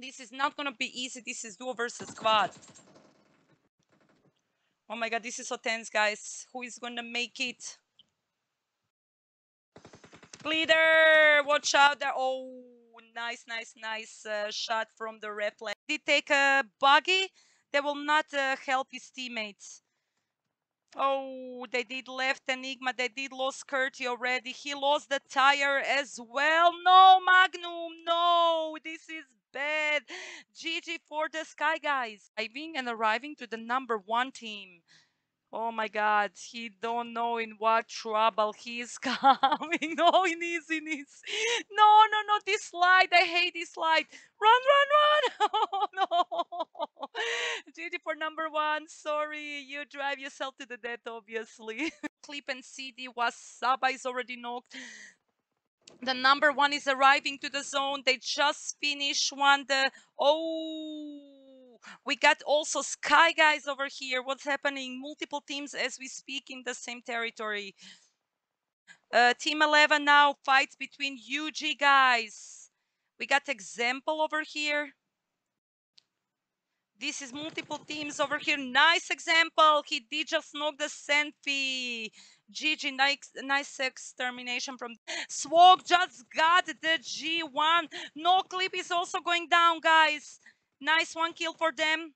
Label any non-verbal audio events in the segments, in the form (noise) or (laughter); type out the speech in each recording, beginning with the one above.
This is not gonna be easy. This is duo versus squad. Oh my god, this is so tense, guys. Who is gonna make it? Leader, watch out there. Oh, nice, nice, nice uh, shot from the ref. lane. Did take a buggy. They will not uh, help his teammates. Oh, they did left Enigma. They did lose Curti already. He lost the tire as well. No, Magnum. No, this is bad. GG for the Sky Guys. Arriving and arriving to the number one team. Oh my god, he don't know in what trouble he is (laughs) coming. No, he needs, he needs. No, no, no, this slide. I hate this slide. Run, run, run. (laughs) Oh no. GG for number one. Sorry, you drive yourself to the death, obviously. (laughs) Clip and CD was Saba is already knocked. The number one is arriving to the zone. They just finished one. The oh we got also Sky Guys over here. What's happening? Multiple teams as we speak in the same territory. Uh, team 11 now fights between UG guys. We got example over here. This is multiple teams over here. Nice example. He did just knock the Senfi. GG, nice, nice extermination from Swag just got the G1. No clip is also going down, guys. Nice one kill for them.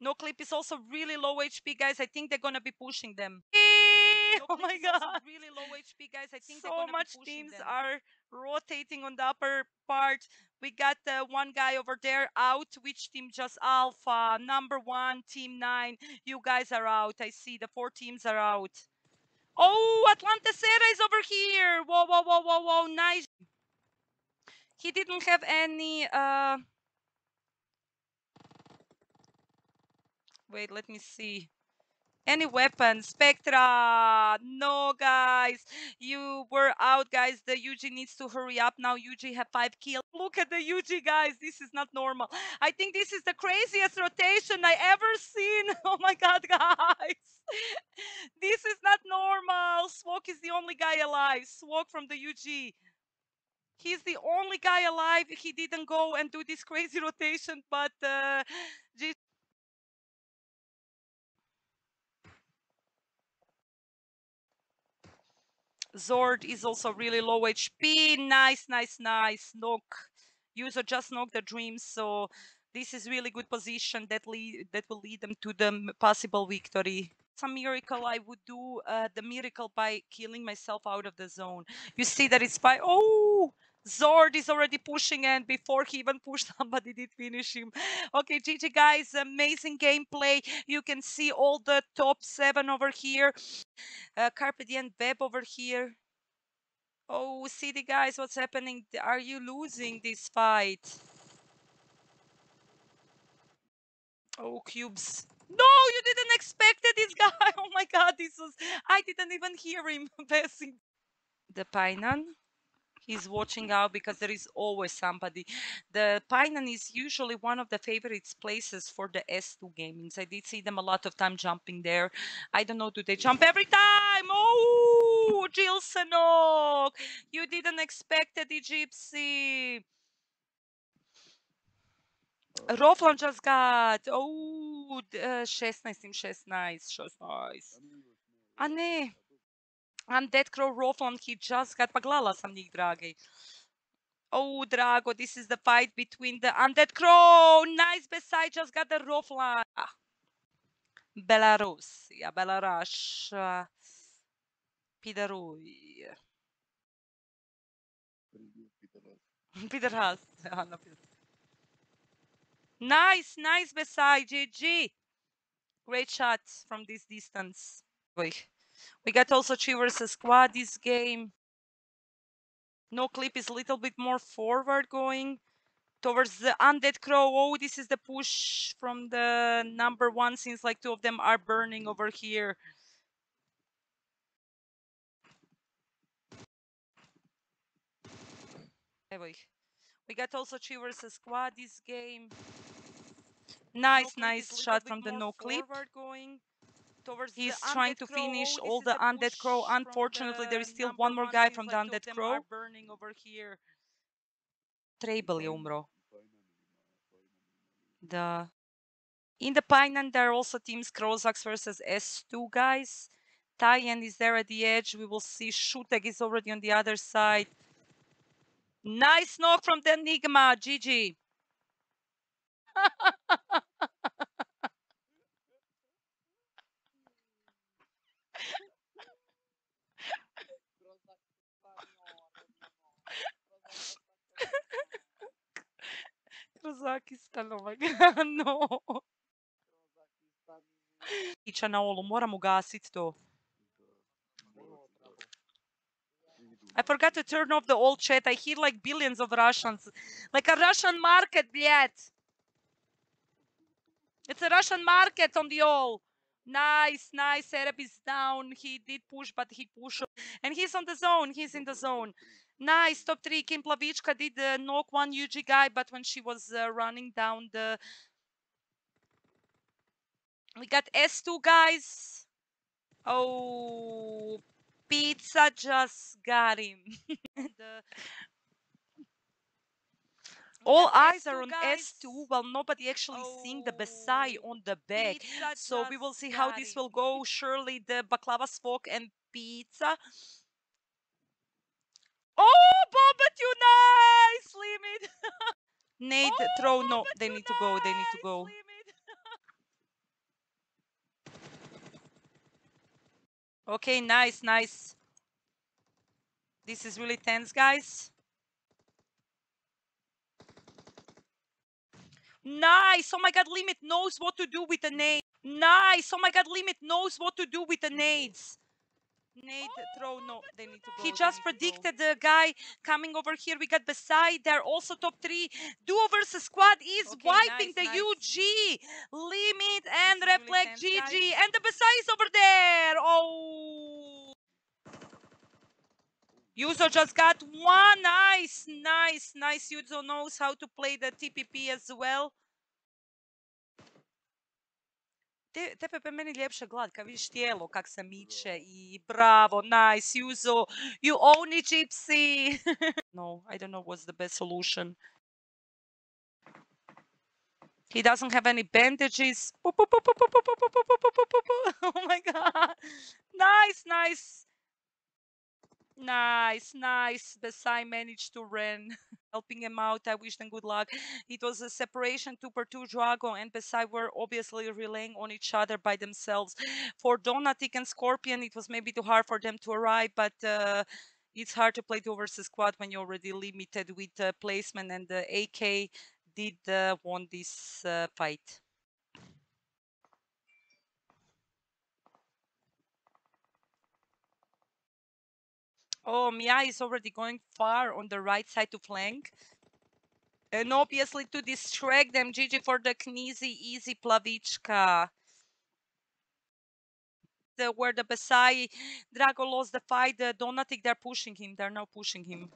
No clip is also really low HP, guys. I think they're gonna be pushing them. (laughs) Oh my Clip is also god! Really low HP, guys. I think So much teams them. are rotating on the upper part. We got uh, one guy over there out. Which team? Just Alpha. Number one, Team Nine. You guys are out. I see the four teams are out. Oh, Atlantis Era is over here. Whoa, whoa, whoa, whoa, whoa. Nice. He didn't have any. Uh... Wait, let me see. Any weapon? Spectra. No, guys. You were out, guys. The UG needs to hurry up now. UG have five kills. Look at the UG, guys. This is not normal. I think this is the craziest rotation I ever seen. (laughs) Oh my god, guys. (laughs) this is not normal. Swok is the only guy alive. Swok from the UG. He's the only guy alive. He didn't go and do this crazy (laughs) rotation, but uh, Zord is also really low HP. Nice, nice, nice. Knock. User just knocked the dreams, so this is really good position that lead that will lead them to the possible victory. Some miracle I would do uh, the miracle by killing myself out of the zone. You see that it's by oh Zord is already pushing and before he even pushed (laughs) somebody did finish him. Okay, GG guys, amazing gameplay. You can see all the top seven over here. Uh, Carpe Web over here. Oh, city guys, what's happening? Are you losing this fight? Oh, cubes. No, you didn't expect it, this (laughs) guy. Oh my god, this was. I didn't even hear him (laughs) passing. The Painan. He's watching out because there is always somebody. The Painan is usually one of the favorite places for the S2 gamings. I did see them a lot of time jumping there. I don't know, do they jump every time? Oh, Jill Sanok. You didn't expect it, the Gypsy. Roflan just got. Oh, d- uh, 16 im 16, 16. A ne, Undead Crow Roflan, he just got. Pa gledala sam njih, dragi. Oh, Drago, this is the fight between the Undead Crow. Nice Besai, just got the Roflan. Ah. Belarus. Yeah, Belarus. Uh, Pidaruj. Pidaras. (laughs) Ja, na Pidar- Nice, nice Besai, GG. Great shot from this distance. We got also three versus squad this game. No clip is a little bit more forward going towards the undead crow. Oh, this is the push from the number one since like two of them are burning over here. Anyway, we got also three versus squad this game. Nice, is nice shot from the no clip. going He's the trying to finish all the undead crow. Unfortunately, there is still one more guy from the like two of undead crow. are burning over here. Trable je umro. Da. In the Pineland, there are also teams Krozax versus S2 guys. Tyen is there at the edge. We will see Shutek is already on the other side. Nice knock from the Enigma. GG. (laughs) Krozakistan, oh (laughs) my god, no. Ića na olu, moram ugasit to. I forgot to turn off the old chat. I hear like billions of Russians. Like a Russian market, блядь. It's a Russian market on the all. Nice, nice. Sereb is down. He did push, but he pushed. And he's on the zone. He's in the zone. Nice. Top three. Kim Plavichka did uh, knock one UG guy, but when she was uh, running down the. We got S2 guys. Oh, pizza just got him. (laughs) and, uh, all eyes S2 are on guys. S2 while nobody actually seeing the Besai Oh, on the back. So we will see how this will go. Surely the baklava smoke and pizza. Oh, Bobat, you nice limit. (laughs) Nate, Oh, throw. No, Bobat, they need to go. They need to go. (laughs) Okay, nice, nice. This is really tense, guys. Nice. Oh my god, Limit knows what to do with the nade. Nice. Oh my god, Limit knows what to do with the nades. Nade throw. No, they need to go. He just to go. predicted the guy coming over here. We got Besai. They're also top three. Duo versus squad is Okay, wiping nice, the nice. UG. Limit and This is really reflect GG. guys. And the Besai is over there. Oh. Yuzo just got one. Nice, nice, nice. Yuzo knows how to play the TPP as well. Te, TPP meni ljepše glad, kad vidiš tijelo kak se miče i bravo, nice, Yuzo, you own it, Gypsy. no, I don't know what's the best solution. He doesn't have any bandages. Oh my god. Nice, nice. Nice, nice. Besai managed to run, helping him out. I wish them good luck. It was a separation two per two. Drago and Besai were obviously relying on each other by themselves. For Donatic and Scorpion, it was maybe too hard for them to arrive, but uh, it's hard to play two versus squad when you're already limited with uh, placement. And the AK did uh, won this uh, fight. Oh, Mia is already going far on the right side to flank. And obviously to distract them, GG for the Knizi, easy Plavichka. The, where the Besai Drago lost the fight, the Donatic, they're pushing him. They're now pushing him.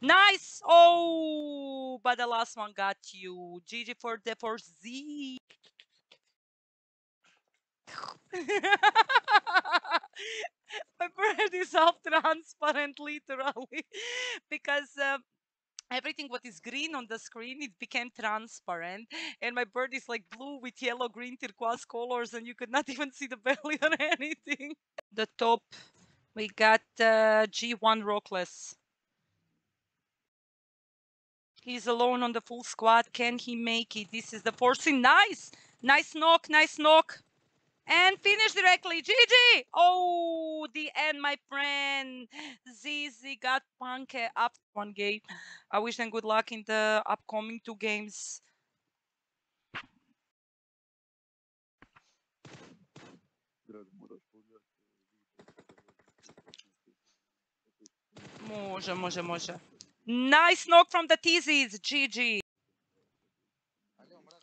Nice! Oh, but the last one got you. GG for the for Z. (laughs) My bird is half transparent, literally, because um, everything what is green on the screen it became transparent, and my bird is like blue with yellow, green, turquoise colors, and you could not (laughs) even see the belly or (laughs) anything. The top, we got uh, G1 Rockless. He's alone on the full squad. Can he make it? This is the forcing. Nice, nice knock, nice knock. And finish directly. GG! Oh, the end, my friend. Zizi got punk up one game. I wish them good luck in the upcoming two games. Može, može, može. Nice knock from the Tizzies. GG.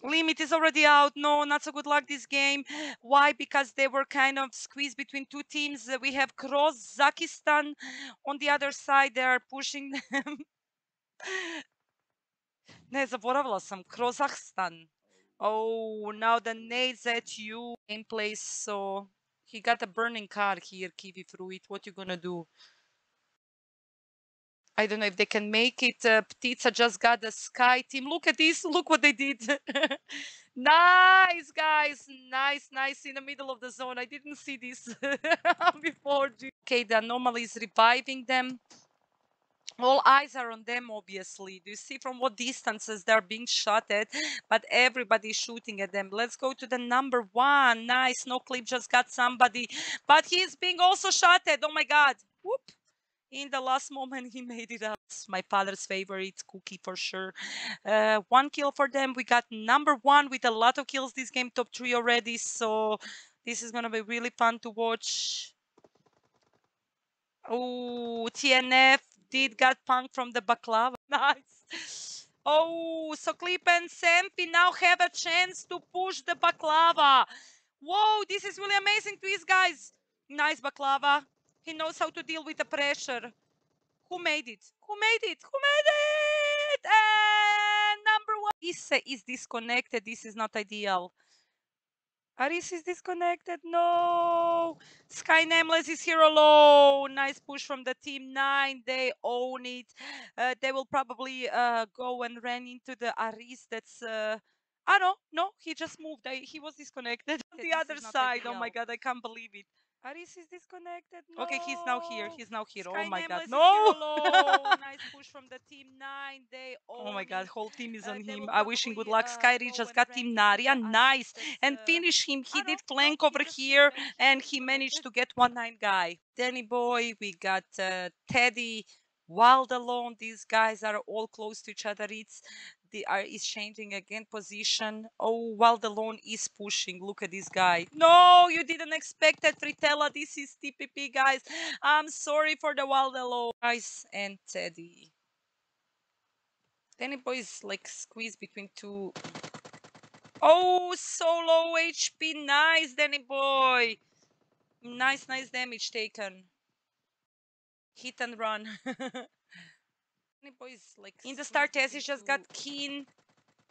Limit is already out. No, not so good luck this game. Why? Because they were kind of squeezed between two teams. Uh, We have Kroz Zakistan on the other side. They are pushing (laughs) them. Ne, zaboravila sam. Krozahstan. Oh, now the nades at you. In place, so he got a burning car here, Kiwi Fruit. What you gonna do? I don't know if they can make it. Uh, Ptica just got the sky team. Look at this. Look what they did. (laughs) nice, guys. Nice, nice in the middle of the zone. I didn't see this (laughs) before. Okay, the anomaly is reviving them. All eyes are on them, obviously. Do you see from what distances they're being shot at? But everybody's shooting at them. Let's go to the number one. Nice. No clip just got somebody. But he's being also shot at. Oh my God. Whoop in the last (laughs) moment he made it up. My father's favorite cookie for sure. Uh, one kill for them. We got number one with a lot of kills this game top three already. So this is gonna be really fun to watch. Oh tnf did got punk from the baklava. (laughs) Nice. Oh so clip and sempi now have a chance to push the baklava. Whoa this is really amazing twist guys. Nice baklava he knows how to deal with the pressure. Who made it? Who made it? Who made it? And number one. Issa is disconnected. This is not ideal. Aris is disconnected. No. Sky Nameless is here alone. Nice push from the team nine. They own it. Uh, they will probably uh, go and run into the Aris. That's. Uh, Ah no, no, he just moved. I, he was disconnected. (laughs) On the This other side. Oh my god, I can't believe it. Aris is disconnected. Okay, he's now here. He's now here. Sky oh my god. No. (laughs) nice push from the team nine. They Oh my god, whole team is Uh, on they him. I wish him good luck. uh, Skyri just got Team Naria. Nice. And uh, finish him. He did flank over here and and he managed to get one nine guy. Danny Boy, we got uh, Teddy, Wild alone. These guys are all close to each other. It's the are is changing again position. Oh, Wild alone is pushing. Look at this guy. No, you didn't expect that, Fritella. This is TPP, guys. I'm sorry for the Wild alone. Guys and Teddy. Danny Boy is like squeezed between two. Oh, so low HP. Nice, Danny Boy. Nice, nice damage taken. Hit and run. (laughs) Danny Boy is like In the start test, he just got keen.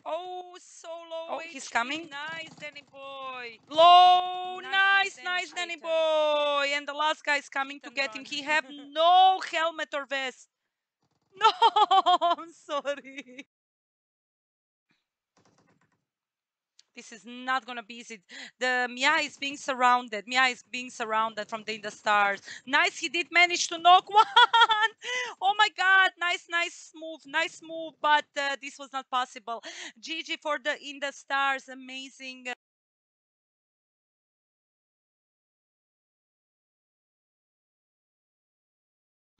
Oh, so low. Oh, he's coming. Nice, Danny Boy. Low. Nice, Nice, nice Danny. Boy. And the last guy is coming to get him. He have (laughs) no helmet or vest. (laughs) No, I'm sorry. This is not gonna be easy. The Mia is being surrounded. Mia is being surrounded from the in the stars. Nice, he did manage to knock (laughs) one. Oh my god, nice, nice move, nice move, but uh, this was not possible. GG for the in the stars, amazing.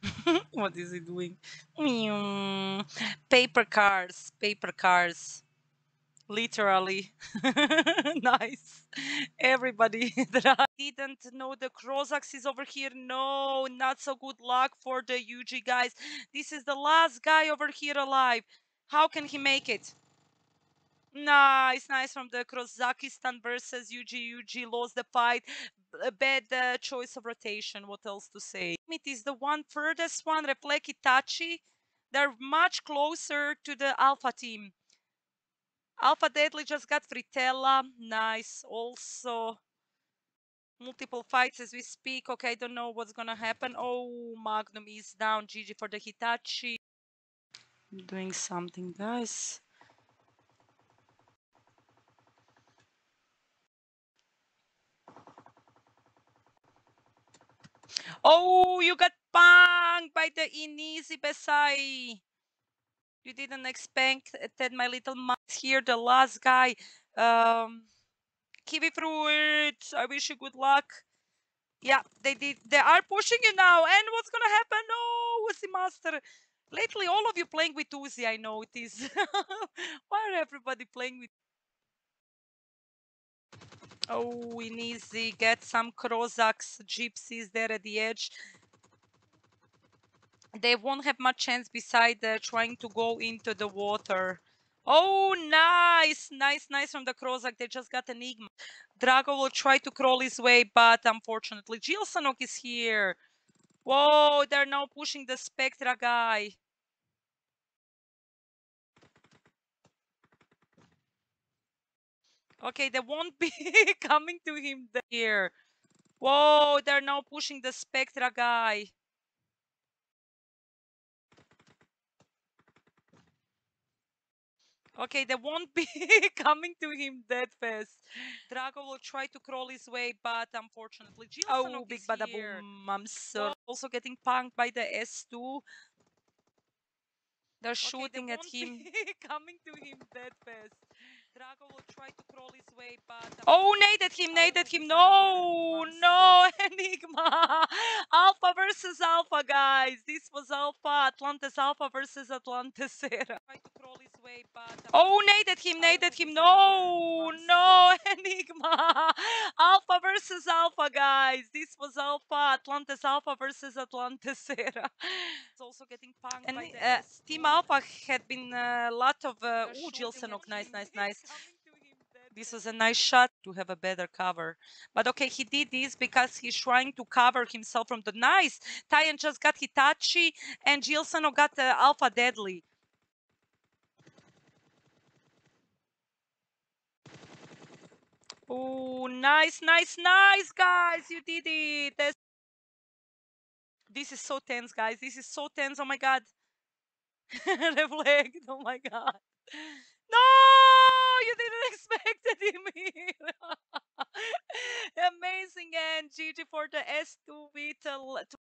(laughs) what is he doing? Paper cars, paper cars. Literally. (laughs) nice. Everybody (laughs) that I didn't know the Crozax is over here. No, not so good luck for the UG guys. This is the last guy over here alive. How can he make it? Nice, nice from the Krozakistan versus UG. UG lost the fight. A bad uh, choice of rotation. What else to say? It is the one furthest one, Reflect Itachi. They're much closer to the Alpha team. Alpha Deadly just got Fritella. Nice. Also, multiple fights as we speak. Okay, I don't know what's gonna happen. Oh, Magnum is down. GG for the Hitachi. Doing something, guys. Oh, you got banged by the Inisi Besai. You didn't expect uh, that my little here, the last guy. Um, Kiwi Fruit, I wish you good luck. Yeah, they did. They are pushing you now. And what's gonna happen? No, Uzi Master. Lately, all of you playing with Uzi, I notice. (laughs) Why are everybody playing with? Oh, in easy. Get some Krozaks, gypsies there at the edge. They won't have much chance beside uh, trying to go into the water. Oh, nice, nice, nice from the Krozak. They just got Enigma. Drago will try to crawl his way, but unfortunately, Jilsanok is here. Whoa, they're now pushing the Spectra guy. Okay, they won't (laughs) be coming to him here. Whoa, they're now pushing the Spectra guy. Okay, they won't be (laughs) coming to him that fast. Drago will try to crawl his way, but unfortunately, Gilson Oh, big is bada boom. I'm so. Also getting punked by the S2. They're Okay, they shooting at him. (laughs) coming to him that fast. Drago will try to crawl his way, but. Oh, naded him, Oh, naded him. No, no, (laughs) Enigma. Alpha versus Alpha, guys. This was Alpha, Atlantis Alpha versus Atlantis Era. Try to crawl his way. Oh, naded him, Oh, naded him. No, no, (laughs) Enigma. Alpha versus Alpha, guys. This was Alpha, Atlantis Alpha versus Atlantis Era. It's also getting punked And by the uh, Team Alpha had been a lot of. Uh, ooh, shooting nice, nice, nice. Coming to him that This was a nice shot to have a better cover. But okay, he did this because he's trying to cover himself from the nice. Tyan just got Hitachi and Gilsano got uh, Alpha Deadly. Oh, nice, nice, nice, guys. You did it. That's- This is so tense, guys. This is so tense. Oh my god. (laughs) Reflect. Oh my god. No, you didn't (laughs) expect him here. (laughs) Amazing and GG for the S2 Vital